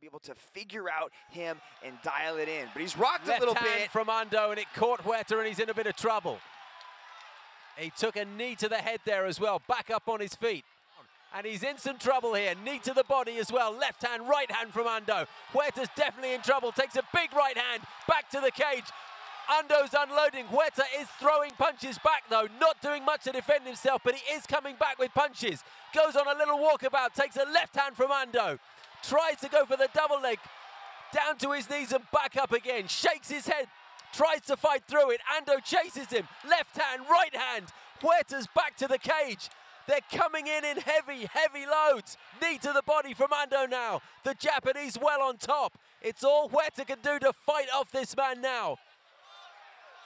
be able to figure out him and dial it in. But he's rocked Left a little hand bit. from Ando, and it caught Huerta, and he's in a bit of trouble. He took a knee to the head there as well, back up on his feet. And he's in some trouble here. Knee to the body as well. Left hand, right hand from Ando. Huerta's definitely in trouble. Takes a big right hand back to the cage. Ando's unloading. Huerta is throwing punches back though, not doing much to defend himself, but he is coming back with punches. Goes on a little walkabout, takes a left hand from Ando. Tries to go for the double leg. Down to his knees and back up again. Shakes his head. Tries to fight through it. Ando chases him. Left hand, right hand. Huerta's back to the cage. They're coming in in heavy, heavy loads. Knee to the body from Ando now. The Japanese well on top. It's all Huerta can do to fight off this man now.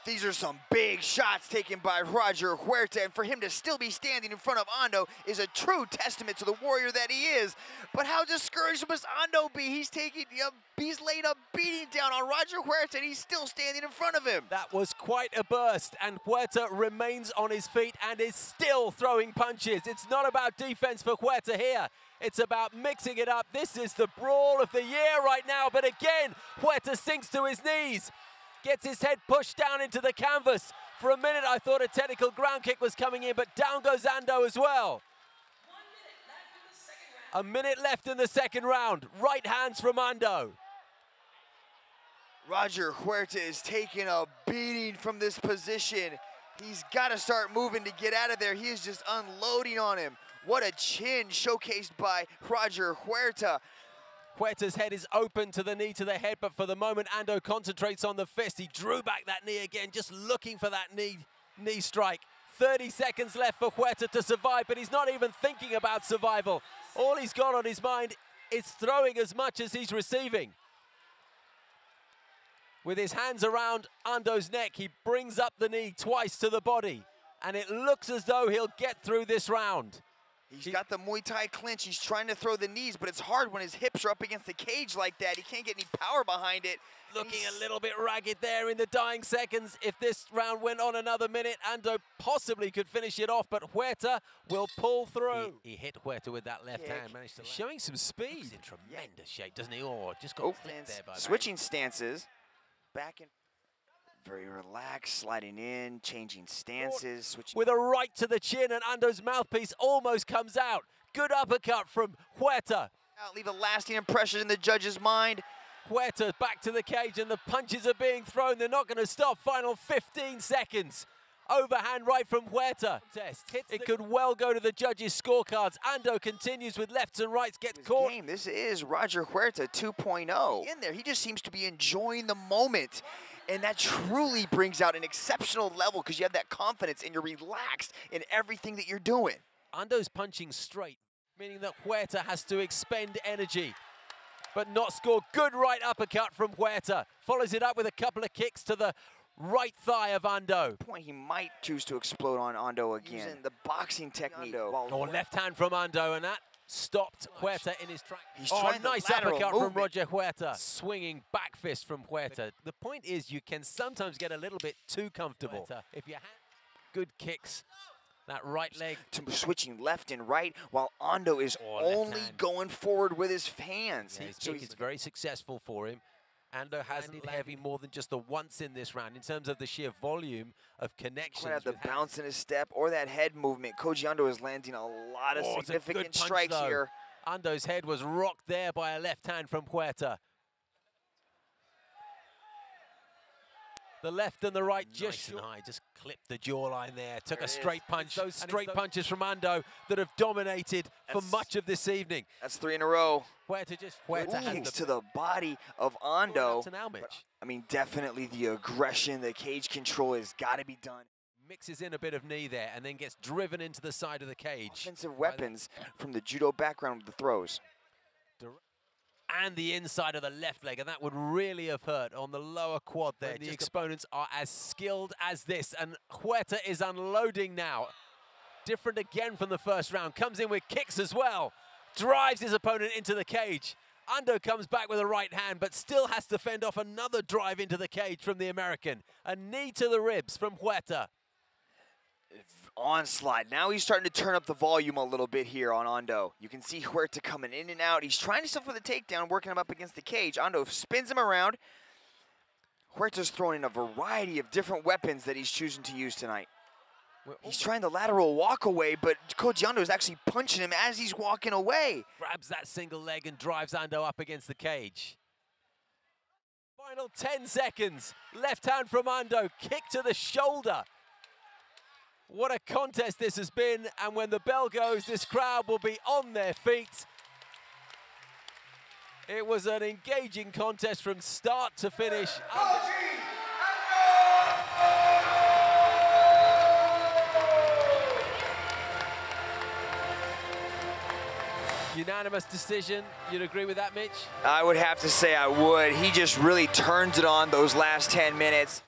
These are some big shots taken by Roger Huerta, and for him to still be standing in front of Ando is a true testament to the warrior that he is. But how discouraged must Ando be? He's taking, he's laid a beating down on Roger Huerta, and he's still standing in front of him. That was quite a burst, and Huerta remains on his feet and is still throwing punches. It's not about defense for Huerta here. It's about mixing it up. This is the brawl of the year right now, but again, Huerta sinks to his knees gets his head pushed down into the canvas. For a minute, I thought a technical ground kick was coming in, but down goes Ando as well. A minute left in the second round. Right hands from Ando. Roger Huerta is taking a beating from this position. He's got to start moving to get out of there. He is just unloading on him. What a chin showcased by Roger Huerta. Huerta's head is open to the knee to the head, but for the moment, Ando concentrates on the fist. He drew back that knee again, just looking for that knee, knee strike. 30 seconds left for Huerta to survive, but he's not even thinking about survival. All he's got on his mind is throwing as much as he's receiving. With his hands around Ando's neck, he brings up the knee twice to the body, and it looks as though he'll get through this round. He's got the Muay Thai clinch. He's trying to throw the knees, but it's hard when his hips are up against the cage like that. He can't get any power behind it. Looking He's- a little bit ragged there in the dying seconds. If this round went on another minute, Ando possibly could finish it off, but Huerta will pull through. He, he hit Huerta with that left Kick. hand, managed to showing some speed. He's in tremendous shape, doesn't he? Oh, just got Oh, there by switching stances. Back and very relaxed, sliding in, changing stances, switching. with a right to the chin, and Ando's mouthpiece almost comes out. Good uppercut from Huerta. out, leave a lasting impression in the judge's mind. Huerta back to the cage, and the punches are being thrown. They're not going to stop. Final 15 seconds. Overhand right from Huerta. Test. It could well go to the judges' scorecards. Ando continues with lefts and rights, gets His caught. game. This is Roger Huerta 2.0. In there, he just seems to be enjoying the moment. And that truly brings out an exceptional level because you have that confidence and you're relaxed in everything that you're doing. Ando's punching straight, meaning that Huerta has to expend energy, but not score. Good right uppercut from Huerta. Follows it up with a couple of kicks to the right thigh of Ando. Point he might choose to explode on Ando again. Using the boxing technique. while Or left hand from Ando, and that stopped Huerta in his track. He's oh, nice uppercut from. Roger Huerta. Swinging back fist from Huerta. The point is you can sometimes get a little bit too comfortable. If you have good kicks, that right leg. to switching left and right while Ando is Oh, only going forward with his hands. Yeah, his so he's is very successful for him. Ando hasn't hit heavy more than just the once in this round in terms of the sheer volume of connections. gonna the hands. bounce in his step or that head movement. Koji Ando is landing a lot of Oh, it's a good significant punch, strikes though. here. Ando's head was rocked there by a left hand from Huerta. The left and the right just and high, just clipped the jawline there. Took There a straight is. punch. Those straight those- punches from Ando that have dominated for much of this evening. That's three in a row. Huerta just Good Huerta has the to the body of Ando. to now, Mitch. I mean, definitely the aggression, the cage control has got to be done. Mixes in a bit of knee there and then gets driven into the side of the cage. Offensive weapons from the judo background with the throws. And the inside of the left leg, and that would really have hurt on the lower quad there. The exponents are as skilled as this, and Huerta is unloading now. Different again from the first round. Comes in with kicks as well. Drives his opponent into the cage. Ando comes back with a right hand, but still has to fend off another drive into the cage from the American. A knee to the ribs from Huerta. Onslaught. Now he's starting to turn up the volume a little bit here on Ando. You can see Huerta coming in and out. He's trying to stuff for the takedown, working him up against the cage. Ando spins him around. Huerta's throwing in a variety of different weapons that he's choosing to use tonight. He's trying the lateral walk away, but Koji Ando is actually punching him as he's walking away. Grabs that single leg and drives Ando up against the cage. Final 10 seconds. Left hand from Ando, kick to the shoulder. What a contest this has been, and when the bell goes, this crowd will be on their feet. It was an engaging contest from start to finish. Unanimous decision. You'd agree with that, Mitch? I would have to say I would. He just really turns it on those last 10 minutes.